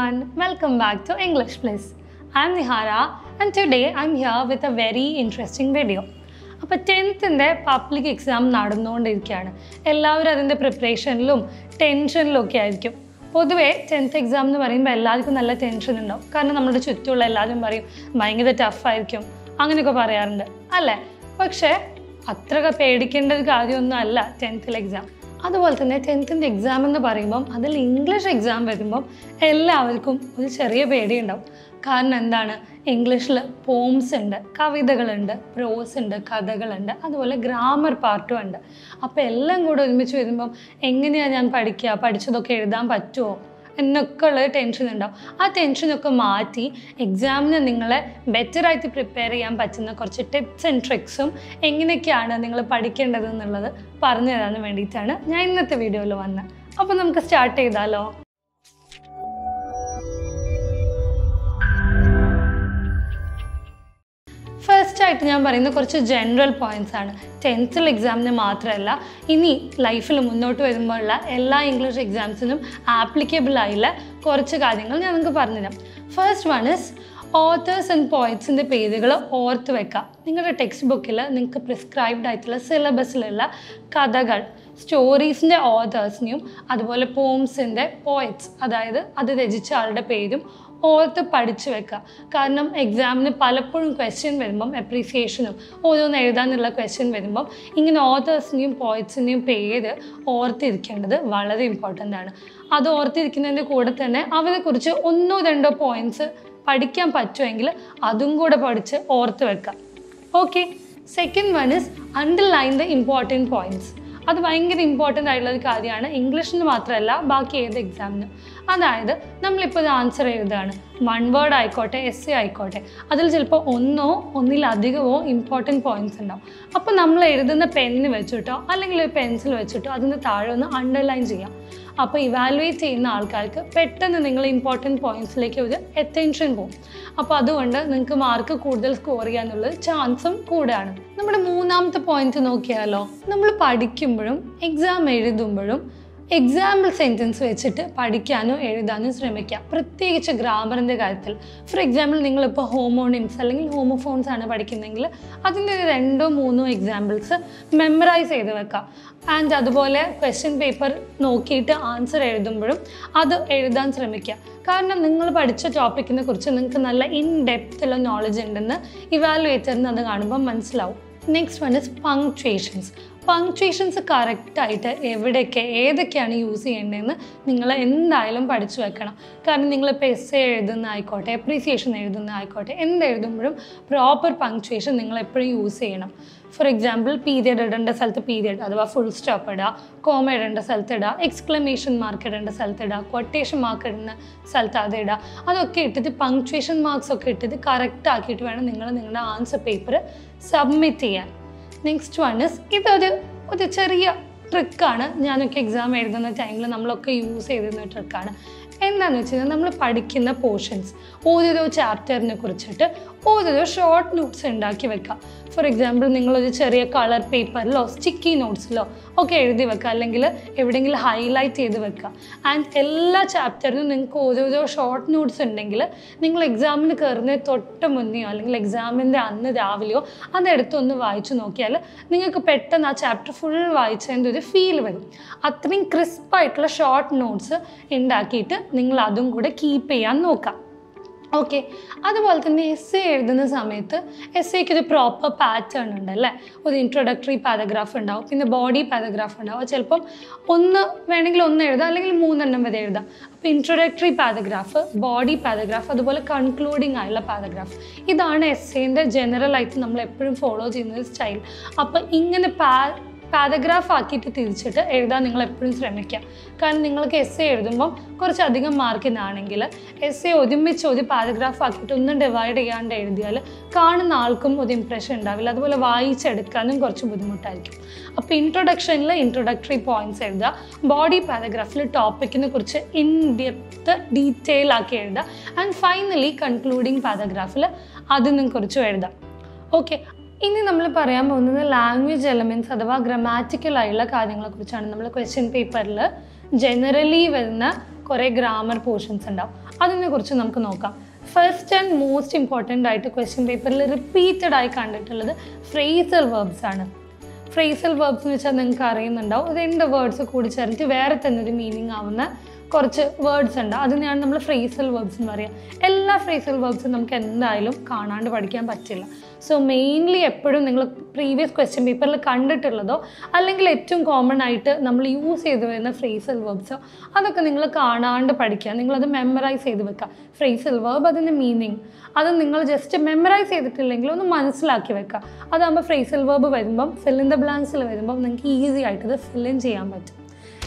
everyone, welcome back to English Bliss. I'm Nihara and today I'm here with a very interesting video. അപ്പോൾ ടെൻത്തിന്റെ public exam നടന്നുകൊണ്ടിരിക്കുകയാണ്. എല്ലാവരും അതിന്റെ പ്രിപ്പറേഷനിലും ടെൻഷനിലും ഒക്കെ ആയിരിക്കും. പൊതുവേ ടെൻത്ത് എക്സാം എന്ന് പറയുമ്പോൾ എല്ലാവർക്കും നല്ല ടെൻഷൻ ഉണ്ടാവും. കാരണം നമ്മുടെ ചുറ്റുമുള്ള എല്ലാവരും പറയും ഭയങ്കര ടഫായിരിക്കും അങ്ങനെയൊക്കെ പറയാറുണ്ട്. അല്ലേ? പക്ഷേ അത്രയൊക്കെ പേടിക്കേണ്ട ഒരു കാര്യമൊന്നും അല്ല ടെൻത്തിലെ എക്സാം അതുപോലെ തന്നെ ടെൻത്തിന്റെ എക്സാം എന്ന് പറയുമ്പം അതിൽ ഇംഗ്ലീഷ് എക്സാം വരുമ്പം എല്ലാവർക്കും ഒരു ചെറിയ പേടിയുണ്ടാവും. കാരണം എന്താണ്? ഇംഗ്ലീഷിൽ പോംസ് ഉണ്ട് കവിതകളുണ്ട് പ്രോസ് ഉണ്ട് കഥകളുണ്ട് അതുപോലെ ഗ്രാമർ പാർട്ടും ഉണ്ട്. അപ്പോൾ എല്ലാം കൂടെ ഒരുമിച്ച് വരുമ്പം എങ്ങനെയാണ് ഞാൻ പഠിക്കുക പഠിച്ചതൊക്കെ എഴുതാൻ പറ്റുമോ എന്നൊക്കെ ഉള്ള ടെൻഷൻ ഉണ്ടാവും. ആ ടെൻഷനൊക്കെ മാറ്റി എക്സാമിന് നിങ്ങളെ ബെറ്ററായിട്ട് പ്രിപ്പയർ ചെയ്യാൻ പറ്റുന്ന കുറച്ച് ടിപ്സ് ആൻഡ് ട്രിക്സും എങ്ങനെയൊക്കെയാണ് നിങ്ങൾ പഠിക്കേണ്ടത് എന്നുള്ളത് പറഞ്ഞു തരാൻ വേണ്ടിയിട്ടാണ് ഞാൻ ഇന്നത്തെ വീഡിയോയിൽ വന്നത് അപ്പോൾ നമുക്ക് സ്റ്റാർട്ട് ചെയ്താലോ? ആയിട്ട് ഞാൻ പറയുന്ന കുറച്ച് ജനറൽ പോയിന്റ്സ് ആണ്. ടെൻത്തിൽ എക്സാമിന് മാത്രമല്ല ഇനി ലൈഫിൽ മുന്നോട്ട് വരുമ്പോഴുള്ള എല്ലാ ഇംഗ്ലീഷ് എക്സാംസിനും ആപ്ലിക്കബിൾ ആയുള്ള കുറച്ച് കാര്യങ്ങൾ ഞാൻ നിങ്ങൾക്ക് പറഞ്ഞുതരാം. First one is authors and പോയിറ്റ്സിന്റെ പേരുകൾ ഓർത്ത് വെക്കുക. നിങ്ങളുടെ ടെക്സ്റ്റ് ബുക്കിൽ നിങ്ങൾക്ക് പ്രിസ്ക്രൈബ്ഡ് ആയിട്ടുള്ള സിലബസിലുള്ള കഥകൾ സ്റ്റോറീസിന്റെ ഓതേഴ്സിനെയും അതുപോലെ പോംസിന്റെ പോയിറ്റ്സ് അതായത് അത് രചിച്ച ആളുടെ പേരും ഓർത്ത് പഠിച്ചു വെക്കുക. കാരണം എക്സാമിന് പലപ്പോഴും ക്വസ്റ്റ്യൻ വരുമ്പം അപ്രീസിയേഷനും ഓരോന്ന് എഴുതാനുള്ള ക്വസ്റ്റ്യൻ വരുമ്പം ഇങ്ങനെ ഓതേഴ്സിന്റെയും പോയിറ്റ്സിന്റെയും പേര് ഓർത്തിരിക്കേണ്ടത് വളരെ ഇമ്പോർട്ടന്റ് ആണ്. അത് ഓർത്തിരിക്കുന്നതിന്റെ കൂടെ തന്നെ അവരെക്കുറിച്ച് ഒന്നോ രണ്ടോ പോയിന്റ്സ് പഠിക്കാൻ പറ്റുമെങ്കിൽ അതും കൂടെ പഠിച്ച് ഓർത്ത് വെക്കുക. Okay second one is underline the important points അത് ഭയങ്കര ഇമ്പോർട്ടന്റ് ആയിട്ടുള്ള ഒരു കാര്യമാണ്. ഇംഗ്ലീഷിന് മാത്രമല്ല ബാക്കി ഏത് എക്സാമിനും അതായത് നമ്മളിപ്പോൾ ഒരു ആൻസർ എഴുതുകയാണ് വൺ വേർഡ് ആയിക്കോട്ടെ എസ് എ ആയിക്കോട്ടെ. അതിൽ ചിലപ്പോൾ ഒന്നോ ഒന്നിലധികമോ ഇമ്പോർട്ടന്റ് പോയിന്റ്സ് ഉണ്ടാവും. അപ്പോൾ നമ്മൾ എഴുതുന്ന പെന്ന് വെച്ചിട്ടോ അല്ലെങ്കിൽ ഒരു പെൻസിൽ വെച്ചിട്ടോ അതിന് താഴെ ഒന്ന് അണ്ടർലൈൻ ചെയ്യാം. അപ്പോൾ ഇവാലുവേറ്റ് ചെയ്യുന്ന ആൾക്കാർക്ക് പെട്ടെന്ന് നിങ്ങൾ ഇമ്പോർട്ടന്റ് പോയിന്റ്സിലേക്ക് ഒരു അറ്റൻഷൻ പോകും. അപ്പോൾ അതുകൊണ്ട് നിങ്ങൾക്ക് മാർക്ക് കൂടുതൽ സ്കോർ ചെയ്യാനുള്ള ചാൻസും കൂടെയാണ്. നമ്മുടെ മൂന്നാമത്തെ പോയിന്റ് നോക്കിയാലോ നമ്മൾ പഠിക്കുമ്പോഴും എക്സാം എഴുതുമ്പോഴും എക്സാമ്പിൾ സെന്റൻസ് വെച്ചിട്ട് പഠിക്കാനോ എഴുതാനോ ശ്രമിക്കുക പ്രത്യേകിച്ച് ഗ്രാമറിന്റെ കാര്യത്തിൽ. ഫോർ എക്സാമ്പിൾ നിങ്ങളിപ്പോൾ ഹോമോണിംസ് അല്ലെങ്കിൽ ഹോമോഫോൺസ് ആണ് പഠിക്കുന്നതെങ്കിൽ അതിന്റെ ഒരു രണ്ടോ മൂന്നോ എക്സാമ്പിൾസ് മെമ്മറൈസ് ചെയ്ത് വെക്കുക ആൻഡ് അതുപോലെ ക്വസ്റ്റ്യൻ പേപ്പർ നോക്കിയിട്ട് ആൻസർ എഴുതുമ്പോഴും അത് എഴുതാൻ ശ്രമിക്കുക കാരണം നിങ്ങൾ പഠിച്ച ടോപ്പിക്കിനെ കുറിച്ച് നിങ്ങൾക്ക് നല്ല ഇൻ ഡെപ്ത് ഉള്ള നോളജ് ഉണ്ടെന്ന് ഇവാലുവേറ്ററിന് അത് കാണുമ്പോൾ മനസ്സിലാവും. Next one is punctuations punctuations കറക്റ്റായിട്ട് എവിടെയൊക്കെ ഏതൊക്കെയാണ് യൂസ് ചെയ്യേണ്ടതെന്ന് നിങ്ങൾ എന്തായാലും പഠിച്ചു വെക്കണം. കാരണം നിങ്ങളിപ്പോൾ എസ് എഴുതുന്ന ആയിക്കോട്ടെ അപ്രീസിയേഷൻ എഴുതുന്ന ആയിക്കോട്ടെ എന്തെഴുതുമ്പോഴും പ്രോപ്പർ പങ്ക്ച്വേഷൻ നിങ്ങൾ എപ്പോഴും യൂസ് ചെയ്യണം. ഫോർ എക്സാമ്പിൾ പീരിയഡ് ഇടേണ്ട സ്ഥലത്ത് പീരിയഡ് അഥവാ ഫുൾ സ്റ്റോപ്പ് ഇടുക കോമ ഇടേണ്ട സ്ഥലത്ത് ഇടുക എക്സ്ക്ലമേഷൻ മാർക്ക് ഇടേണ്ട സ്ഥലത്ത് ഇടുക കൊട്ടേഷൻ മാർക്ക് ഇടുന്ന സ്ഥലത്ത് അത് ഇടുക. അതൊക്കെ ഇട്ടിട്ട് പങ്ക്ച്വേഷൻ മാർക്സ് ഒക്കെ ഇട്ടിട്ട് കറക്റ്റ് ആക്കിയിട്ട് വേണം നിങ്ങൾ നിങ്ങളുടെ ആൻസർ പേപ്പർ സബ്മിറ്റ് ചെയ്യാൻ. നെക്സ്റ്റ് വൺ ഇസ് ഇതൊരു ഒരു ചെറിയ ട്രിക്കാണ് ഞാനൊക്കെ എക്സാം എഴുതുന്ന ടൈമിൽ നമ്മളൊക്കെ യൂസ് ചെയ്തിരുന്ന ട്രിക്കാണ് എന്താണെന്ന് വെച്ച് കഴിഞ്ഞാൽ നമ്മൾ പഠിക്കുന്ന പോർഷൻസ് ഓരോരോ ചാപ്റ്ററിനെ കുറിച്ചിട്ട് ഓരോരോ ഷോർട്ട് നോട്ട്സ് ഉണ്ടാക്കി വെക്കുക ഫോർ എക്സാമ്പിൾ നിങ്ങളൊരു ചെറിയ കളർ പേപ്പറിലോ സ്റ്റിക്കി നോട്ട്സിലോ ഒക്കെ എഴുതി വെക്കുക അല്ലെങ്കിൽ എവിടെയെങ്കിലും ഹൈലൈറ്റ് ചെയ്ത് വെക്കുക ആൻഡ് എല്ലാ ചാപ്റ്ററിനും നിങ്ങൾക്ക് ഓരോരോ ഷോർട്ട് നോട്ട്സ് ഉണ്ടെങ്കിൽ നിങ്ങൾ എക്സാമിന് കയറുന്നതിന് തൊട്ട് മുന്നെയോ അല്ലെങ്കിൽ എക്സാമിന്റെ അന്ന് രാവിലെയോ അതെടുത്തൊന്ന് വായിച്ചു നോക്കിയാൽ നിങ്ങൾക്ക് പെട്ടെന്ന് ആ ചാപ്റ്റർ ഫുൾ വായിച്ചതിന്റെ ഒരു ഫീൽ വരും. അത്രയും ക്രിസ്പായിട്ടുള്ള ഷോർട്ട് നോട്ട്സ് ഉണ്ടാക്കിയിട്ട് നിങ്ങൾ അതും കൂടെ കീപ്പ് ചെയ്യാൻ നോക്കാം. ഓക്കെ. അതുപോലെ തന്നെ എസ് എ എഴുതുന്ന സമയത്ത് എസ് എക്ക് ഒരു പ്രോപ്പർ പാറ്റേൺ ഉണ്ട് അല്ലേ ഒരു ഇൻട്രൊഡക്ടറി പാരഗ്രാഫ് ഉണ്ടാവും പിന്നെ ബോഡി പാരഗ്രാഫ് ഉണ്ടാവും. ചിലപ്പം ഒന്ന് വേണമെങ്കിൽ ഒന്ന് എഴുതാം അല്ലെങ്കിൽ മൂന്നെണ്ണം വരെ എഴുതാം. അപ്പോൾ ഇൻട്രൊഡക്ടറി പാരഗ്രാഫ് ബോഡി പാരഗ്രാഫ് അതുപോലെ കൺക്ലൂഡിങ് ആയുള്ള പാരഗ്രാഫ് ഇതാണ് എസ് എന്റെ ജനറൽ ആയിട്ട് നമ്മൾ എപ്പോഴും ഫോളോ ചെയ്യുന്ന സ്റ്റൈൽ അപ്പോൾ ഇങ്ങനെ പാ പാരഗ്രാഫ് ആക്കിയിട്ട് തിരിച്ചിട്ട് എഴുതാൻ നിങ്ങൾ എപ്പോഴും ശ്രമിക്കുക. കാരണം നിങ്ങൾക്ക് എസ് എ എഴുതുമ്പം കുറച്ചധികം മാർക്കിനാണെങ്കിൽ എസ് എ ഒരുമിച്ച് ഒരു പാരഗ്രാഫ് ആക്കിയിട്ട് ഒന്നും ഡിവൈഡ് ചെയ്യാണ്ട് എഴുതിയാൽ കാണുന്ന ആൾക്കും ഒരു ഇമ്പ്രഷൻ ഉണ്ടാവില്ല. അതുപോലെ വായിച്ചെടുക്കാനും കുറച്ച് ബുദ്ധിമുട്ടായിരിക്കും. അപ്പോൾ ഇൻട്രൊഡക്ഷനിൽ ഇൻട്രൊഡക്ടറി പോയിന്റ്സ് എഴുതുക. ബോഡി പാരഗ്രാഫിൽ ടോപ്പിക്കിനെ കുറിച്ച് ഇൻ ഡെപ്ത്ത് ഡീറ്റെയിൽ ആക്കി എഴുതുക. ആൻഡ് ഫൈനലി കൺക്ലൂഡിങ് പാരഗ്രാഫിൽ അതിനെ കുറിച്ചും എഴുതാം ഓക്കെ ഇനി നമ്മൾ പറയാൻ പോകുന്നത് ലാംഗ്വേജ് എലമെന്റ്സ് അഥവാ ഗ്രമാറ്റിക്കൽ ആയുള്ള കാര്യങ്ങളെക്കുറിച്ചാണ് നമ്മൾ ക്വസ്റ്റ്യൻ പേപ്പറിൽ ജനറലി വരുന്ന കുറേ ഗ്രാമർ പോർഷൻസ് ഉണ്ടാവും. അതിനെ കുറിച്ച് നമുക്ക് നോക്കാം. ഫസ്റ്റ് ആൻഡ് മോസ്റ്റ് ഇമ്പോർട്ടന്റ് ആയിട്ട് ക്വസ്റ്റ്യൻ പേപ്പറിൽ റിപ്പീറ്റഡ് ആയി കണ്ടിട്ടുള്ളത് ഫ്രേസൽ വേർബ്സ് ആണ്. ഫ്രേസൽ വേർബ്സ് എന്ന് വെച്ചാൽ നിങ്ങൾക്ക് അറിയുന്നുണ്ടാവും. രണ്ട് വേർഡ്സ് കൂടി ചേർന്നിട്ട് വേറെ തന്നെ ഒരു മീനിങ് ആവുന്ന കുറച്ച് വേർഡ്സ് ഉണ്ട്. അതിനെയാണ് നമ്മൾ ഫ്രേസൽ വേർഡ്സ് എന്ന് പറയുക എല്ലാ ഫ്രേസൽ വേർഡ്സും നമുക്ക് എന്തായാലും കാണാണ്ട് പഠിക്കാൻ പറ്റില്ല. സോ മെയിൻലി എപ്പോഴും നിങ്ങൾ പ്രീവിയസ് ക്വസ്റ്റ്യൻ പേപ്പറിൽ കണ്ടിട്ടുള്ളതോ അല്ലെങ്കിൽ ഏറ്റവും കോമൺ ആയിട്ട് നമ്മൾ യൂസ് ചെയ്ത് വരുന്ന ഫ്രേസൽ വേർബ്സോ അതൊക്കെ നിങ്ങൾ കാണാണ്ട് പഠിക്കുക. നിങ്ങളത് മെമ്മറൈസ് ചെയ്ത് വെക്കുക. ഫ്രേസൽ വേർബ് അതിന്റെ മീനിങ് അത് നിങ്ങൾ ജസ്റ്റ് മെമ്മറൈസ് ചെയ്തിട്ടില്ലെങ്കിൽ ഒന്ന് മനസ്സിലാക്കി വെക്കുക. അതാകുമ്പോൾ ഫ്രേസൽ വേർബ് വരുമ്പം ഫില്ലിൻ ദ ബ്ലാങ്ക്സിൽ വരുമ്പം നിങ്ങൾക്ക് ഈസി ആയിട്ട് ഇത് ഫില്ലിൻ ചെയ്യാൻ പറ്റും.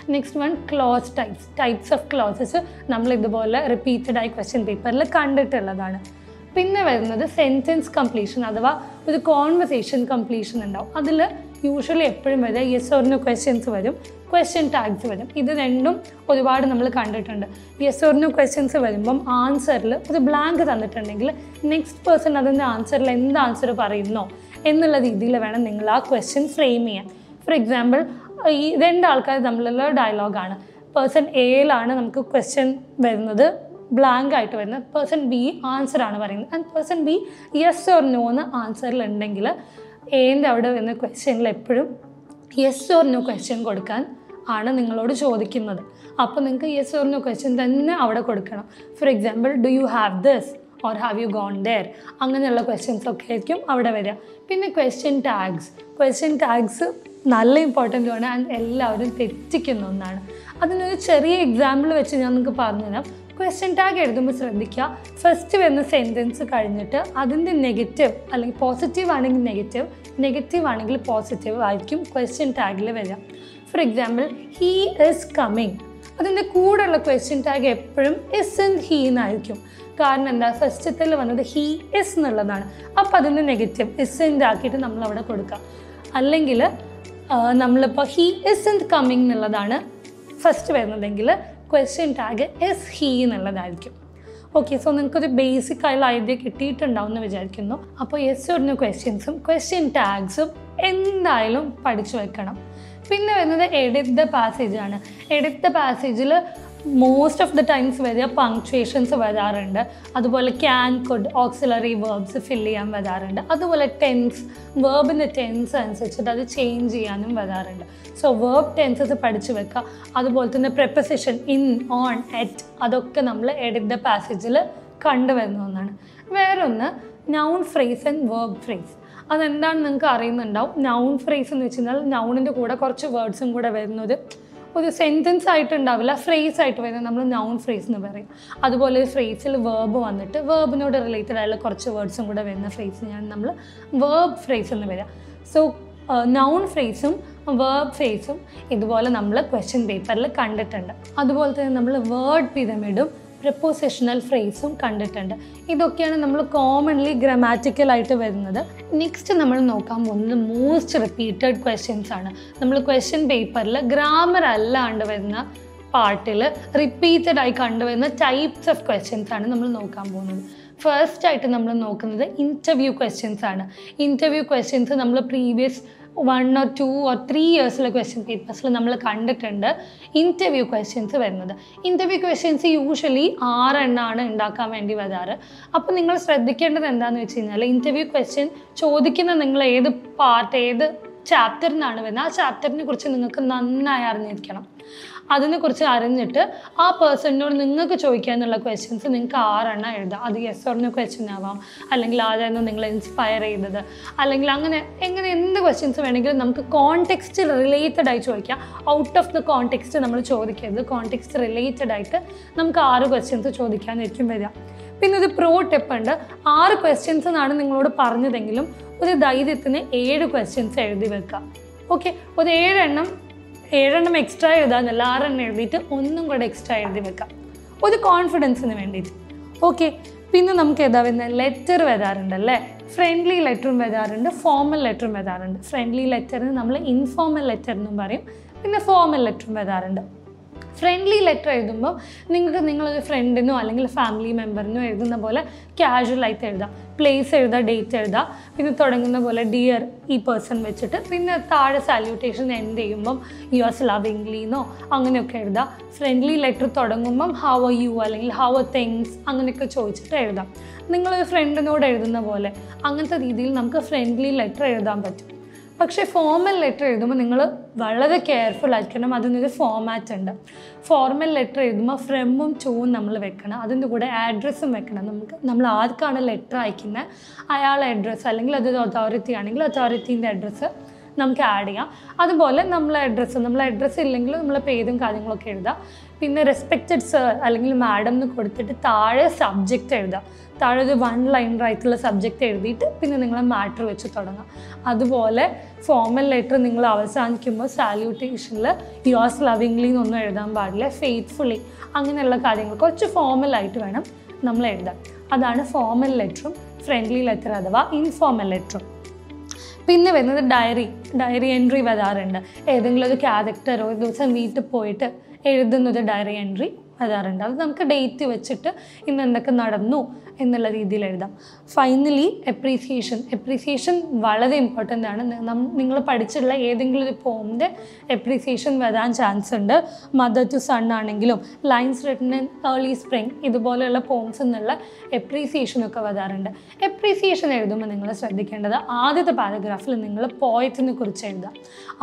Next one clause types types of clauses നമ്മൾ ഇതുപോലെ റിപ്പീറ്റഡ് ആയി ക്വസ്റ്റ്യൻ പേപ്പറിൽ കണ്ടിട്ടുള്ളതാണ്. പിന്നെ വരുന്നത് സെന്റൻസ് കംപ്ലീഷൻ അഥവാ ഒരു കോൺവെർസേഷൻ കംപ്ലീഷൻ ഉണ്ടാവും. അതിൽ യൂഷ്വലി എപ്പോഴും വരിക. യെസ് ഓർനോ ക്വസ്റ്റ്യൻസ് വരും. ക്വസ്റ്റ്യൻ ടാഗ്സ് വരും. ഇത് രണ്ടും ഒരുപാട് നമ്മൾ കണ്ടിട്ടുണ്ട്. യെസ് ഓർനോ ക്വസ്റ്റ്യൻസ് വരുമ്പം ആൻസറിൽ ഒരു ബ്ലാങ്ക് തന്നിട്ടുണ്ടെങ്കിൽ നെക്സ്റ്റ് പേഴ്സൺ അതിന്റെ ആൻസറിൽ എന്ത് ആൻസർ പറയുന്നോ എന്നുള്ള രീതിയിൽ വേണം നിങ്ങൾ ആ ക്വസ്റ്റ്യൻ ഫ്രെയിം ചെയ്യാൻ. ഫോർ എക്സാമ്പിൾ ഈ രണ്ട് ആൾക്കാർ തമ്മിലുള്ള ഡയലോഗാണ് പേഴ്സൺ എയിലാണ് നമുക്ക് ക്വസ്റ്റ്യൻ വരുന്നത്. ബ്ലാങ്ക് ആയിട്ട് വരുന്നത്. പേഴ്സൺ ബി ആൻസർ ആണ് പറയുന്നത്. And person B yes or no എന്ന് ആൻസറിൽ ഉണ്ടെങ്കിൽ എന്റെ അവിടെ വരുന്ന ക്വസ്റ്റ്യനിൽ എപ്പോഴും യെസ് ഓർ നോ ക്വസ്റ്റ്യൻ കൊടുക്കാൻ ആണ് നിങ്ങളോട് ചോദിക്കുന്നത്. അപ്പോൾ നിങ്ങൾക്ക് യെസ് ഓർ നോ ക്വസ്റ്റ്യൻ തന്നെ അവിടെ കൊടുക്കണം. For example do you have this or have you gone there അങ്ങനെയുള്ള ക്വസ്റ്റ്യൻസ് ഒക്കെ ആയിരിക്കും അവിടെ വരിക. പിന്നെ ക്വസ്റ്റ്യൻ ടാഗ്സ് ക്വസ്റ്റ്യൻ ടാഗ്സ് നല്ല ഇമ്പോർട്ടന്റ് ആണ്. ആൻഡ് എല്ലാവരും തെറ്റിക്കുന്ന ഒന്നാണ്. അതിനൊരു ചെറിയ എക്സാമ്പിൾ വെച്ച് ഞാൻ നിങ്ങൾക്ക് പറഞ്ഞുതരാം. ക്വസ്റ്റ്യൻ ടാഗ് എഴുതുമ്പോൾ ശ്രദ്ധിക്കുക. ഫസ്റ്റ് വരുന്ന സെന്റൻസ് കഴിഞ്ഞിട്ട് അതിന്റെ നെഗറ്റീവ് അല്ലെങ്കിൽ പോസിറ്റീവ് ആണെങ്കിൽ നെഗറ്റീവ് നെഗറ്റീവ് ആണെങ്കിൽ പോസിറ്റീവ് ആയിരിക്കും ക്വസ്റ്റ്യൻ ടാഗിൽ വരിക. For example he is coming അതിന്റെ കൂടെയുള്ള ക്വസ്റ്റ്യൻ ടാഗ് എപ്പോഴും ഇസ് ഇൻ ഹീ എന്നായിരിക്കും കാരണം എന്താ? ഫസ്റ്റത്തിൽ വന്നത് ഹീ ഇസ് എന്നുള്ളതാണ്. അപ്പോൾ അതിന്റെ നെഗറ്റീവ് ഇസിന്റെ ആക്കിയിട്ട് നമ്മൾ അവിടെ കൊടുക്കുക അല്ലെങ്കിൽ നമ്മളിപ്പോൾ ഹീ ഇസ് ഇൻ കമ്മിങ് എന്നുള്ളതാണ് ഫസ്റ്റ് വരുന്നതെങ്കിൽ ക്വസ്റ്റ്യൻ ടാഗ് എസ് ഹീ എന്നുള്ളതായിരിക്കും. ഓക്കെ സോ നിങ്ങൾക്കൊരു ബേസിക് ആയുള്ള ഐഡിയ കിട്ടിയിട്ടുണ്ടാവും എന്ന് വിചാരിക്കുന്നു. അപ്പോൾ എസ് വരുന്ന ക്വസ്റ്റ്യൻസും ക്വസ്റ്റ്യൻ ടാഗ്സും എന്തായാലും പഠിച്ചു വെക്കണം. പിന്നെ വരുന്നത് എഡിറ്റ് ദ പാസേജ് ആണ്. എഡിറ്റ് പാസേജിൽ മോസ്റ്റ് ഓഫ് ദ ടൈംസ് വരിക പങ്ക്ച്വേഷൻസ് വരാറുണ്ട്. അതുപോലെ can could auxiliary verbs fill ചെയ്യാൻ വരാറുണ്ട്. അതുപോലെ ടെൻസ് വേർബിന്റെ ടെൻസ് അനുസരിച്ചിട്ട് അത് ചേഞ്ച് ചെയ്യാനും വരാറുണ്ട്. സോ വേർബ് ടെൻസസ് പഠിച്ചു വെക്കുക അതുപോലെ തന്നെ പ്രെപ്പസിഷൻ ഇൻ ഓൺ എറ്റ് അതൊക്കെ നമ്മൾ എഡിറ്റ് ദ പാസേജിൽ കണ്ടുവരുന്ന ഒന്നാണ്. വേറൊന്ന് noun phrase and verb phrase അതെന്താണ് നിങ്ങൾക്ക് അറിയുന്നുണ്ടാവും. നൗൺ ഫ്രേസ് എന്ന് വെച്ച് കഴിഞ്ഞാൽ നൗണിന്റെ കൂടെ കുറച്ച് വേർഡ്സും കൂടെ വരുന്നത് ഒരു സെന്റൻസ് ആയിട്ട് ഉണ്ടാവില്ല ഫ്രേസ് ആയിട്ട് വരുന്നത് നമ്മൾ നൗൺ ഫ്രേസ് എന്ന് പറയും. അതുപോലെ ഒരു ഫ്രേസിൽ വേർബ് വന്നിട്ട് വേർബിനോട് റിലേറ്റഡ് ആയുള്ള കുറച്ച് വേർഡ്സും കൂടെ വരുന്ന ഫ്രേസ് ഞാൻ നമ്മൾ വേർബ് ഫ്രേസ് എന്ന് വരിക. സോ നൗൺ ഫ്രേസും വേർബ് ഫ്രേസും ഇതുപോലെ നമ്മൾ ക്വസ്റ്റ്യൻ പേപ്പറിൽ കണ്ടിട്ടുണ്ട്. അതുപോലെ തന്നെ നമ്മൾ വേർഡ് പിരമിഡും പ്രപ്പോസിഷണൽ ഫ്രേസും കണ്ടിട്ടുണ്ട്. ഇതൊക്കെയാണ് നമ്മൾ കോമൺലി ഗ്രമാറ്റിക്കലായിട്ട് വരുന്നത്. നെക്സ്റ്റ് നമ്മൾ നോക്കാൻ പോകുന്നത് മോസ്റ്റ് റിപ്പീറ്റഡ് ക്വസ്റ്റ്യൻസ് ആണ്. നമ്മൾ ക്വസ്റ്റ്യൻ പേപ്പറിൽ ഗ്രാമർ അല്ലാണ്ട് വരുന്ന പാർട്ടിൽ റിപ്പീറ്റഡ് ആയി കണ്ടുവരുന്ന ടൈപ്സ് ഓഫ് ക്വസ്റ്റ്യൻസ് ആണ് നമ്മൾ നോക്കാൻ പോകുന്നത്. ഫസ്റ്റ് ആയിട്ട് നമ്മൾ നോക്കുന്നത് ഇന്റർവ്യൂ ക്വസ്റ്റ്യൻസ് ആണ്. ഇന്റർവ്യൂ ക്വസ്റ്റ്യൻസ് നമ്മൾ previous one or two or three ഇയേഴ്സിലെ question പേപ്പേഴ്സിൽ നമ്മൾ കണ്ടിട്ടുണ്ട് ഇന്റർവ്യൂ ക്വസ്റ്റ്യൻസ് വരുന്നത്. ഇന്റർവ്യൂ ക്വസ്റ്റ്യൻസ് യൂഷ്വലി ആറെണ്ണമാണ് ഉണ്ടാക്കാൻ വേണ്ടി വരാറ്. അപ്പോൾ നിങ്ങൾ ശ്രദ്ധിക്കേണ്ടത് എന്താണെന്ന് വെച്ച് കഴിഞ്ഞാൽ ഇന്റർവ്യൂ ക്വസ്റ്റ്യൻ ചോദിക്കുന്ന നിങ്ങൾ ഏത് പാർട്ട് ഏത് ചാപ്റ്ററിനാണ് വരുന്നത്. ആ ചാപ്റ്ററിനെ കുറിച്ച് നിങ്ങൾക്ക് നന്നായി അറിഞ്ഞിരിക്കണം. അതിനെക്കുറിച്ച് അറിഞ്ഞിട്ട് ആ പേഴ്സണിനോട് നിങ്ങൾക്ക് ചോദിക്കാനുള്ള ക്വസ്റ്റ്യൻസ് നിങ്ങൾക്ക് ആറെണ്ണം എഴുതാം. അത് യെസ് ഓർന്ന ക്വസ്റ്റ്യൻ ആവാം. അല്ലെങ്കിൽ ആരായിരുന്നു നിങ്ങൾ ഇൻസ്പയർ ചെയ്തത്? അല്ലെങ്കിൽ അങ്ങനെ എങ്ങനെ എന്ത് ക്വസ്റ്റ്യൻസ് വേണമെങ്കിലും നമുക്ക് കോൺടെക്സ്റ്റ് റിലേറ്റഡ് ആയി ചോദിക്കാം. ഔട്ട് ഓഫ് ദ കോൺടെക്സ്റ്റ് നമ്മൾ ചോദിക്കരുത്. കോൺടെക്സ്റ്റ് റിലേറ്റഡ് ആയിട്ട് നമുക്ക് ആറ് ക്വസ്റ്റ്യൻസ് ചോദിക്കാനായിരിക്കും വരിക. പിന്നെ ഒരു പ്രോ ടിപ്പ് ഉണ്ട്. ആറ് ക്വസ്റ്റ്യൻസ് എന്നാണ് നിങ്ങളോട് പറഞ്ഞതെങ്കിലും ഒരു ധൈര്യത്തിന് ഏഴ് ക്വസ്റ്റ്യൻസ് എഴുതി വെക്കുക. ഓക്കെ ഒരു ഏഴെണ്ണം ഏഴെണ്ണം എക്സ്ട്രാ എഴുതാമെന്നല്ല ആറെണ്ണം എഴുതിയിട്ട് ഒന്നും കൂടെ എക്സ്ട്രാ എഴുതി വെക്കാം. ഒരു കോൺഫിഡൻസിന് വേണ്ടിയിട്ട്. ഓക്കെ പിന്നെ നമുക്ക് ഏതാ വരുന്നത് ലെറ്റർ വരാറുണ്ട് അല്ലേ? ഫ്രണ്ട്ലി ലെറ്ററും വരാറുണ്ട് ഫോമൽ ലെറ്ററും വരാറുണ്ട്. ഫ്രണ്ട്ലി ലെറ്ററിന് നമ്മൾ ഇൻഫോമൽ ലെറ്റർ എന്നും പറയും പിന്നെ ഫോമൽ ലെറ്ററും വരാറുണ്ട്. ഫ്രണ്ട്ലി ലെറ്റർ എഴുതുമ്പോൾ നിങ്ങൾക്ക് നിങ്ങളൊരു ഫ്രണ്ടിനോ അല്ലെങ്കിൽ ഫാമിലി മെമ്പറിനോ എഴുതുന്ന പോലെ ക്യാഷ്വലായിട്ട് എഴുതാം. പ്ലേസ് എഴുതുക ഡേറ്റ് എഴുതുക പിന്നെ തുടങ്ങുന്ന പോലെ ഡിയർ ഈ പേഴ്സൺ വെച്ചിട്ട് പിന്നെ താഴെ സാല്യൂട്ടേഷൻ എൻഡ് ചെയ്യുമ്പം യു ആർ ലവിംഗ്ലിന്നോ അങ്ങനെയൊക്കെ എഴുതാം. ഫ്രണ്ട്ലി ലെറ്റർ തുടങ്ങുമ്പം ഹൗ ആർ യു അല്ലെങ്കിൽ ഹൗ ആർ തിങ്സ് അങ്ങനെയൊക്കെ ചോദിച്ചിട്ട് എഴുതാം. നിങ്ങളൊരു ഫ്രണ്ടിനോട് എഴുതുന്ന പോലെ അങ്ങനത്തെ രീതിയിൽ നമുക്ക് ഫ്രണ്ട്ലി ലെറ്റർ എഴുതാൻ പറ്റും. പക്ഷേ ഫോർമൽ ലെറ്റർ എഴുതുമ്പോൾ നിങ്ങൾ വളരെ കെയർഫുൾ ആയിരിക്കണം. അതിനൊരു ഫോമാറ്റ് ഉണ്ട്. ഫോർമൽ ലെറ്റർ എഴുതുമ്പോൾ ഫ്രമ്മും ടൂവും നമ്മൾ വെക്കണം. അതിന്റെ കൂടെ അഡ്രസ്സും വെക്കണം. നമുക്ക് നമ്മൾ ആർക്കാണ് ലെറ്റർ അയക്കുന്നത്? അയാളെ അഡ്രസ്സ് അല്ലെങ്കിൽ അതൊരു അതോറിറ്റി ആണെങ്കിൽ അതോറിറ്റീന്റെ അഡ്രസ്സ് നമുക്ക് ആഡ് ചെയ്യാം. അതുപോലെ നമ്മളെ അഡ്രസ്സ് നമ്മളെ അഡ്രസ്സ് ഇല്ലെങ്കിൽ നമ്മളെ പേരും കാര്യങ്ങളൊക്കെ എഴുതാം. പിന്നെ റെസ്പെക്റ്റഡ് സർ അല്ലെങ്കിൽ മാഡം എന്ന് കൊടുത്തിട്ട് താഴെ സബ്ജക്റ്റ് എഴുതാം. താഴെ ഒരു വൺ ലൈൻ റൈറ്റുള്ള സബ്ജക്റ്റ് എഴുതിയിട്ട് പിന്നെ നിങ്ങൾ മാറ്റർ വെച്ച് തുടങ്ങാം. അതുപോലെ ഫോമൽ ലെറ്റർ നിങ്ങൾ അവസാനിക്കുമ്പോൾ സാല്യൂട്ടേഷനിൽ യുവേഴ്സ് ലവിംഗ്ലി എന്നൊന്നും എഴുതാൻ പാടില്ല ഫെയ്ത്ത്ഫുള്ളി അങ്ങനെയുള്ള കാര്യങ്ങൾ കുറച്ച് ഫോമലായിട്ട് വേണം നമ്മൾ എഴുതാൻ. അതാണ് ഫോമൽ ലെറ്ററും ഫ്രണ്ട്ലി ലെറ്റർ അഥവാ ഇൻഫോമൽ ലെറ്ററും പിന്നെ വരുന്നത് ഡയറി ഡയറി എൻട്രി വരാറുണ്ട്. ഏതെങ്കിലും ഒരു ക്യാരക്ടറോ ഒരു ദിവസം വീട്ടിൽ പോയിട്ട് എഴുതുന്നൊരു ഡയറി എൻട്രി വരാറുണ്ട്. അത് നമുക്ക് ഡേറ്റ് വെച്ചിട്ട് ഇന്ന് എന്തൊക്കെ നടന്നു എന്നുള്ള രീതിയിൽ എഴുതാം. ഫൈനലി എപ്രീസിയേഷൻ എപ്രീസിയേഷൻ വളരെ ഇമ്പോർട്ടന്റ് ആണ്. നിങ്ങൾ പഠിച്ചിട്ടുള്ള ഏതെങ്കിലും ഒരു പോമിന്റെ എപ്രീസിയേഷൻ വരാൻ ചാൻസ് ഉണ്ട്. മദർ ടു സൺ ആണെങ്കിലും lines written in early spring ഇതുപോലെയുള്ള പോംസ് എന്നുള്ള എപ്രീസിയേഷനൊക്കെ വരാറുണ്ട്. എപ്രീസിയേഷൻ എഴുതുമ്പോൾ നിങ്ങൾ ശ്രദ്ധിക്കേണ്ടത് ആദ്യത്തെ പാരഗ്രാഫിൽ നിങ്ങൾ പോയറ്റിനെ കുറിച്ച് എഴുതാം.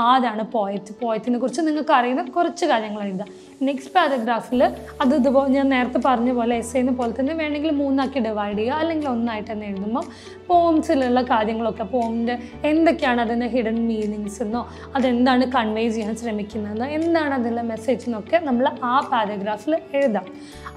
ആരാണ് പോയറ്റ് പോയറ്റിനെ കുറിച്ച് നിങ്ങൾക്ക് അറിയുന്ന കുറച്ച് കാര്യങ്ങൾ എഴുതുക നെക്സ്റ്റ് പാരഗ്രാഫിൽ അത് ഇതുപോലെ ഞാൻ നേരത്തെ പറഞ്ഞ പോലെ എസ് എന്ന പോലെ തന്നെ വേണമെങ്കിൽ മൂന്നാക്കി ഡിവൈഡ് ചെയ്യുക അല്ലെങ്കിൽ ഒന്നായിട്ട് തന്നെ എഴുതുമ്പോൾ പോംസിലുള്ള കാര്യങ്ങളൊക്കെ പോമിന്റെ എന്തൊക്കെയാണ് അതിന്റെ ഹിഡൻ മീനിങ്സ് എന്നോ അതെന്താണ് കൺവേ ചെയ്യാൻ ശ്രമിക്കുന്നതെന്നോ എന്താണ് അതിന്റെ മെസ്സേജ് എന്നൊക്കെ നമ്മൾ ആ പാരഗ്രാഫിൽ എഴുതാം.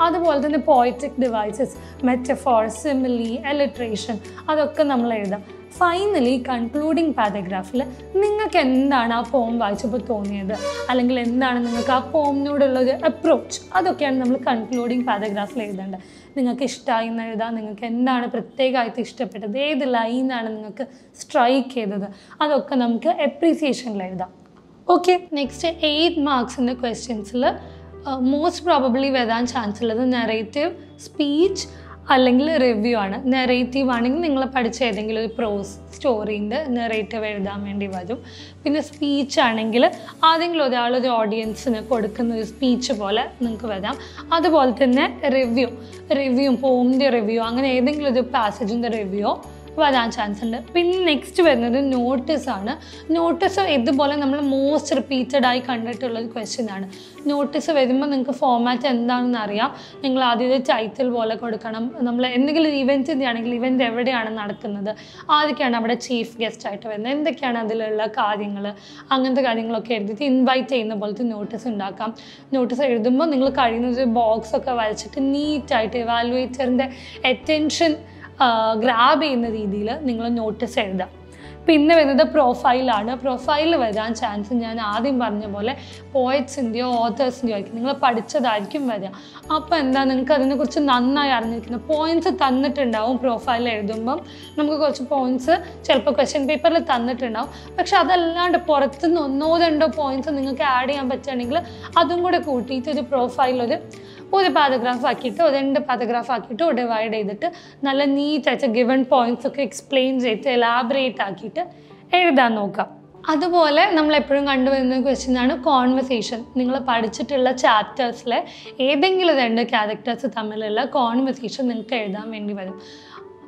അതുപോലെ തന്നെ poetic devices metaphor simile alliteration അതൊക്കെ നമ്മൾ എഴുതാം. ഫൈനലി കൺക്ലൂഡിങ് പാരഗ്രാഫിൽ നിങ്ങൾക്ക് എന്താണ് ആ പോം വായിച്ചപ്പോൾ തോന്നിയത്? അല്ലെങ്കിൽ എന്താണ് നിങ്ങൾക്ക് ആ പോമിനോടുള്ള ഒരു അപ്രോച്ച് അതൊക്കെയാണ് നമ്മൾ കൺക്ലൂഡിങ് പാരഗ്രാഫിൽ എഴുതേണ്ടത്. നിങ്ങൾക്ക് ഇഷ്ടമായി എന്ന് എഴുതാം. നിങ്ങൾക്ക് എന്താണ് പ്രത്യേകമായിട്ട് ഇഷ്ടപ്പെട്ടത്? ഏത് ലൈനാണ് നിങ്ങൾക്ക് സ്ട്രൈക്ക് ചെയ്തത്? അതൊക്കെ നമുക്ക് എപ്രീസിയേഷനിൽ എഴുതാം. ഓക്കെ നെക്സ്റ്റ് എയ്റ്റ് മാർക്സിന്റെ ക്വസ്റ്റ്യൻസിൽ മോസ്റ്റ് പ്രോബബ്ലി വരാൻ ചാൻസ് ഉള്ളത് നെറേറ്റീവ് സ്പീച്ച് അല്ലെങ്കിൽ റിവ്യൂ ആണ്. നെറേറ്റീവ് ആണെങ്കിൽ നിങ്ങൾ പഠിച്ച ഏതെങ്കിലും ഒരു പ്രോസ് സ്റ്റോറീന്റെ നെറേറ്റീവ് എഴുതാൻ വേണ്ടി വരും. പിന്നെ സ്പീച്ച് ആണെങ്കിൽ ആരെങ്കിലും ഒരാൾ ഒരു ഓഡിയൻസിന് കൊടുക്കുന്ന ഒരു സ്പീച്ച് പോലെ നിങ്ങൾക്ക് വരാം. അതുപോലെ തന്നെ റിവ്യൂ റിവ്യൂ പോമിന്റെ റിവ്യൂ അങ്ങനെ ഏതെങ്കിലും ഒരു പാസേജിന്റെ റിവ്യൂ വരാൻ ചാൻസ് ഉണ്ട്. പിന്നെ നെക്സ്റ്റ് വരുന്നത് നോട്ടീസ് ആണ്. നോട്ടീസ് ഇതുപോലെ നമ്മൾ മോസ്റ്റ് റിപ്പീറ്റഡ് ആയി കണ്ടിട്ടുള്ള ഒരു ക്വസ്റ്റ്യൻ ആണ്. നോട്ടീസ് വരുമ്പോൾ നിങ്ങൾക്ക് ഫോമാറ്റ് എന്താണെന്ന് അറിയാം. നിങ്ങൾ ആദ്യം ടൈറ്റിൽ പോലെ കൊടുക്കണം. നമ്മൾ എന്തെങ്കിലും ഇവന്റിന്റെ ആണെങ്കിൽ ഇവന്റ് എവിടെയാണ് നടക്കുന്നത്? ആരൊക്കെയാണ് അവിടെ ചീഫ് ഗസ്റ്റ് ആയിട്ട് വരുന്നത്? എന്തൊക്കെയാണ് അതിലുള്ള കാര്യങ്ങൾ അങ്ങനത്തെ കാര്യങ്ങളൊക്കെ എഴുതിയിട്ട് ഇൻവൈറ്റ് ചെയ്യുന്ന പോലത്തെ നോട്ടീസ് ഉണ്ടാക്കാം. നോട്ടീസ് എഴുതുമ്പോൾ നിങ്ങൾ കഴിയുന്ന ബോക്സ് ഒക്കെ വരച്ചിട്ട് നീറ്റായിട്ട് ഇവാലുവേറ്ററിന്റെ അറ്റൻഷൻ ഗ്രാബ് ചെയ്യുന്ന രീതിയിൽ നിങ്ങൾ നോട്ടീസ് എഴുതാം. പിന്നെ വരുന്നത് പ്രൊഫൈലാണ് പ്രൊഫൈൽ വരാൻ ചാൻസ് ഞാൻ ആദ്യം പറഞ്ഞ പോലെ പോയറ്റ്സിന്റെയോ ഓത്തേഴ്സിന്റെയോ ആയിരിക്കും. നിങ്ങൾ പഠിച്ചതായിരിക്കും വരിക അപ്പോൾ എന്താ നിങ്ങൾക്ക് അതിനെക്കുറിച്ച് നന്നായി അറിഞ്ഞിരിക്കുന്നത് പോയിന്റ്സ് തന്നിട്ടുണ്ടാവും പ്രൊഫൈൽ എഴുതുമ്പം. നമുക്ക് കുറച്ച് പോയിന്റ്സ് ചിലപ്പോൾ ക്വസ്റ്റ്യൻ പേപ്പറിൽ തന്നിട്ടുണ്ടാവും. പക്ഷെ അതല്ലാണ്ട് പുറത്തുനിന്ന് ഒന്നോ രണ്ടോ പോയിന്റ്സ് നിങ്ങൾക്ക് ആഡ് ചെയ്യാൻ പറ്റുകയാണെങ്കിൽ അതും കൂടെ കൂട്ടിയിട്ട് ഒരു പ്രൊഫൈൽ ഒരു ഒരു പാരഗ്രാഫ് ആക്കിയിട്ട് രണ്ട് പാരഗ്രാഫ് ആക്കിയിട്ട് ഡിവൈഡ് ചെയ്തിട്ട് നല്ല നീറ്റായിട്ട് ഗിവൺ പോയിന്റ്സ് ഒക്കെ എക്സ്പ്ലെയിൻ ചെയ്തിട്ട് എലാബറേറ്റ് ആക്കിയിട്ട് എഴുതാൻ നോക്കാം. അതുപോലെ നമ്മൾ എപ്പോഴും കണ്ടുവരുന്ന ക്വസ്റ്റ്യൻ ആണ് കോൺവെർസേഷൻ നിങ്ങൾ പഠിച്ചിട്ടുള്ള ചാപ്റ്റേഴ്സിലെ ഏതെങ്കിലും രണ്ട് ക്യാരക്ടേഴ്സ് തമ്മിലുള്ള കോൺവെർസേഷൻ നിങ്ങൾക്ക് എഴുതാൻ വേണ്ടി വരും.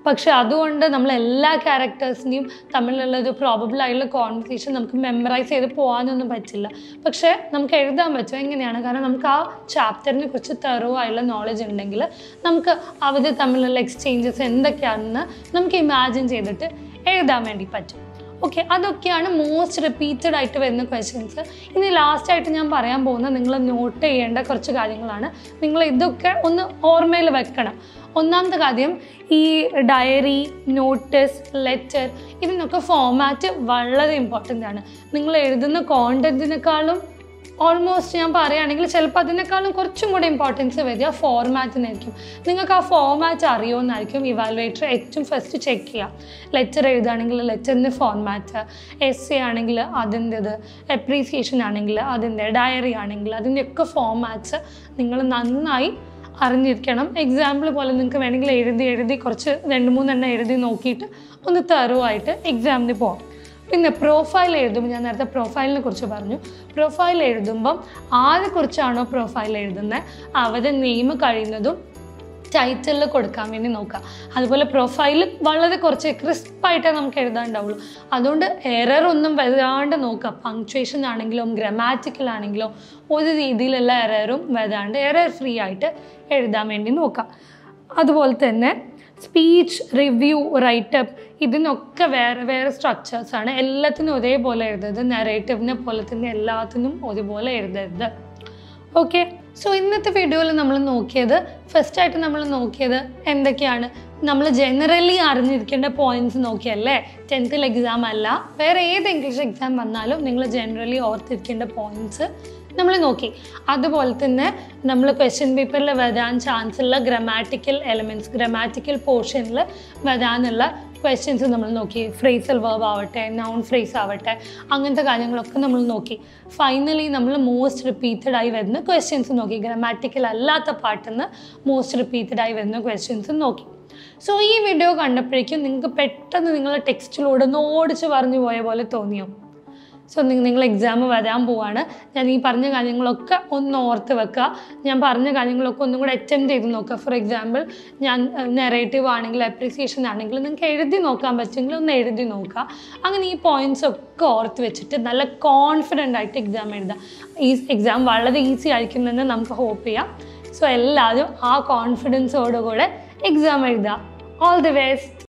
പക്ഷെ അതുകൊണ്ട് നമ്മൾ എല്ലാ ക്യാരക്ടേഴ്സിനെയും തമ്മിലുള്ള ഒരു പ്രോബബിൾ കോൺവെർസേഷൻ നമുക്ക് മെമ്മറൈസ് ചെയ്ത് പോകാനൊന്നും പറ്റില്ല. പക്ഷേ നമുക്ക് എഴുതാൻ പറ്റും എങ്ങനെയാണ്? കാരണം നമുക്ക് ആ ചാപ്റ്ററിനെ കുറിച്ച് തെറവ് ആയിട്ടുള്ള നോളജ് ഉണ്ടെങ്കിൽ നമുക്ക് അവർ തമ്മിലുള്ള എക്സ്ചേഞ്ചസ് എന്തൊക്കെയാണെന്ന് നമുക്ക് ഇമാജിൻ ചെയ്തിട്ട് എഴുതാൻ വേണ്ടി പറ്റും. ഓക്കെ അതൊക്കെയാണ് മോസ്റ്റ് റിപ്പീറ്റഡ് ആയിട്ട് വരുന്ന ക്വസ്റ്റ്യൻസ് ഇനി ലാസ്റ്റ് ആയിട്ട് ഞാൻ പറയാൻ പോകുന്ന നിങ്ങൾ നോട്ട് ചെയ്യേണ്ട കുറച്ച് കാര്യങ്ങളാണ്. നിങ്ങൾ ഇതൊക്കെ ഒന്ന് ഓർമ്മയിൽ വെക്കണം. ഒന്നാമത്തെ കാര്യം ഈ ഡയറി നോട്ടീസ് ലെറ്റർ ഇതിനൊക്കെ ഫോമാറ്റ് വളരെ ഇമ്പോർട്ടന്റ് ആണ്. നിങ്ങൾ എഴുതുന്ന കോണ്ടന്റിനേക്കാളും ഓൾമോസ്റ്റ് ഞാൻ പറയുകയാണെങ്കിൽ ചിലപ്പോൾ അതിനേക്കാളും കുറച്ചും കൂടെ ഇമ്പോർട്ടൻസ് വരിക ഫോർമാറ്റിനായിരിക്കും നിങ്ങൾക്ക് ആ ഫോർമാറ്റ് അറിയുമെന്നായിരിക്കും ഇവാലുവേറ്റർ ഏറ്റവും ഫസ്റ്റ് ചെക്ക് ചെയ്യുക. ലെറ്റർ എഴുതുകയാണെങ്കിൽ ലെറ്ററിന്റെ ഫോർമാറ്റ് എസ് എ ആണെങ്കിൽ അതിന്റെത് അപ്രീസിയേഷൻ ആണെങ്കിൽ അതിന്റെ ഡയറി ആണെങ്കിൽ അതിന്റെയൊക്കെ ഫോർമാറ്റ്സ് നിങ്ങൾ നന്നായി അറിഞ്ഞിരിക്കണം. എക്സാമ്പിൾ പോലെ നിങ്ങൾക്ക് വേണമെങ്കിൽ എഴുതി എഴുതി കുറച്ച് രണ്ട് മൂന്നെണ്ണം എഴുതി നോക്കിയിട്ട് ഒന്ന് തറുവായിട്ട് എക്സാമിന് പോകാം പിന്നെ പ്രൊഫൈൽ എഴുതുമ്പോൾ ഞാൻ നേരത്തെ പ്രൊഫൈലിനെ കുറിച്ച് പറഞ്ഞു. പ്രൊഫൈൽ എഴുതുമ്പം ആരെക്കുറിച്ചാണോ പ്രൊഫൈൽ എഴുതുന്നത് അവരുടെ നെയിം കഴിയുന്നതും ടൈറ്റിലിൽ കൊടുക്കാൻ വേണ്ടി നോക്കുക. അതുപോലെ പ്രൊഫൈൽ വളരെ കുറച്ച് ക്രിസ്പായിട്ടേ നമുക്ക് എഴുതാനുണ്ടാവുള്ളൂ. അതുകൊണ്ട് എറർ ഒന്നും വരാണ്ട് നോക്കുക. പങ്ക്ച്വേഷൻ ആണെങ്കിലും ഗ്രമാറ്റിക്കൽ ആണെങ്കിലും ഒരു രീതിയിലുള്ള എററും വരാണ്ട് എറർ ഫ്രീ ആയിട്ട് എഴുതാൻ വേണ്ടി നോക്കുക. അതുപോലെ തന്നെ സ്പീച്ച് റിവ്യൂ റൈറ്റപ്പ് ഇതിനൊക്കെ വേറെ വേറെ സ്ട്രക്ചേഴ്സാണ് എല്ലാത്തിനും ഒരേപോലെ എഴുതരുത്. നെറേറ്റീവിനെ പോലെ തന്നെ എല്ലാത്തിനും ഒരുപോലെ എഴുതരുത്. ഓക്കെ സോ ഇന്നത്തെ വീഡിയോയിൽ നമ്മൾ നോക്കിയത് ഫസ്റ്റ് ആയിട്ട് നമ്മൾ നോക്കിയത് എന്തൊക്കെയാണ്? നമ്മൾ ജനറലി അറിഞ്ഞിരിക്കേണ്ട പോയിന്റ്സ് നോക്കിയല്ലേ? ടെൻത്തിൽ എക്സാം അല്ല. വേറെ ഏത് ഇംഗ്ലീഷ് എക്സാം വന്നാലും നിങ്ങൾ ജനറലി ഓർത്തിരിക്കേണ്ട പോയിന്റ്സ് നമ്മൾ നോക്കി. അതുപോലെ തന്നെ നമ്മൾ ക്വസ്റ്റ്യൻ പേപ്പറിൽ വരാൻ ചാൻസ് ഉള്ള ഗ്രമാറ്റിക്കൽ എലമെന്റ്സ് ഗ്രമാറ്റിക്കൽ പോർഷനിൽ വരാനുള്ള ക്വസ്റ്റ്യൻസ് നമ്മൾ നോക്കി ഫ്രേസൽ വേർബ് ആവട്ടെ നൗൺ ഫ്രേസ് ആവട്ടെ അങ്ങനത്തെ കാര്യങ്ങളൊക്കെ നമ്മൾ നോക്കി. ഫൈനലി നമ്മൾ മോസ്റ്റ് റിപ്പീറ്റഡ് ആയി വരുന്ന ക്വസ്റ്റ്യൻസ് നോക്കി. ഗ്രമാറ്റിക്കൽ അല്ലാത്ത പാട്ടിൽ നിന്ന് മോസ്റ്റ് റിപ്പീറ്റഡ് ആയി വരുന്ന ക്വസ്റ്റ്യൻസ് നോക്കി. സോ ഈ വീഡിയോ കണ്ടപ്പോഴേക്കും നിങ്ങൾക്ക് പെട്ടെന്ന് നിങ്ങളുടെ ടെക്സ്റ്റിലൂടെ ഒന്ന് ഓടിച്ച് പറഞ്ഞു പോയ പോലെ തോന്നിയോ? സോ നിങ്ങൾ എക്സാം വരാൻ പോവാണ്. ഞാൻ ഈ പറഞ്ഞ കാര്യങ്ങളൊക്കെ ഒന്ന് ഓർത്ത് വെക്കുക ഞാൻ പറഞ്ഞ കാര്യങ്ങളൊക്കെ ഒന്നും കൂടെ അറ്റൻഡ് ചെയ്ത് നോക്കുക ഫോർ എക്സാമ്പിൾ ഞാൻ നെറേറ്റീവ് ആണെങ്കിൽ അപ്രീസിയേഷൻ ആണെങ്കിൽ നിങ്ങൾക്ക് എഴുതി നോക്കാൻ പറ്റുമെങ്കിൽ ഒന്ന് എഴുതി നോക്കുക അങ്ങനെ ഈ പോയിന്റ്സ് ഒക്കെ ഓർത്ത് വെച്ചിട്ട് നല്ല കോൺഫിഡന്റ് ആയിട്ട് എക്സാം എഴുതുക ഈ എക്സാം വളരെ ഈസി ആയിരിക്കുമെന്ന് നമുക്ക് ഹോപ്പ് ചെയ്യാം. സോ എല്ലാവരും ആ കോൺഫിഡൻസോടുകൂടെ എക്സാം എഴുതുക ഓൾ ദി ബെസ്റ്റ്